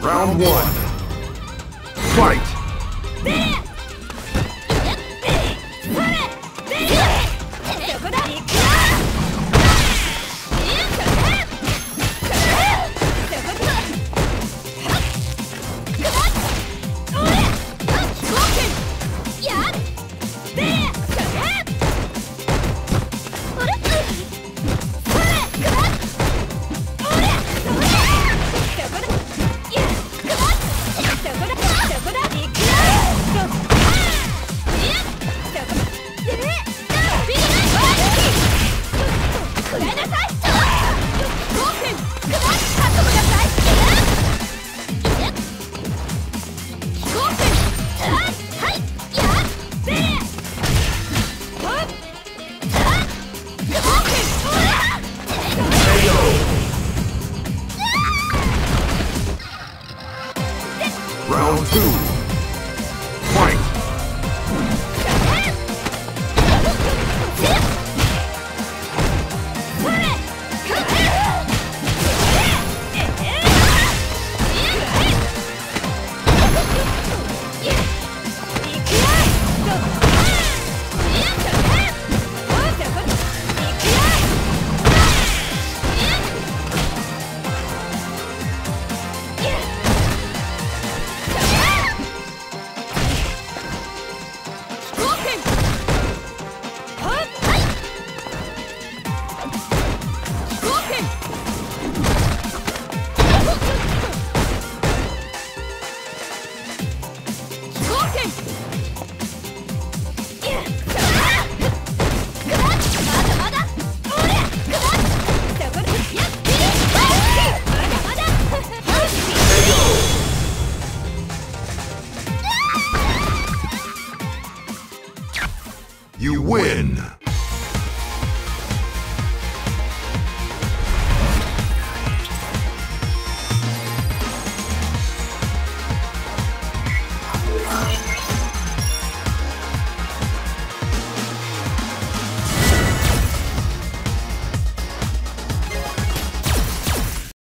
Round one. Fight! Round two. You win!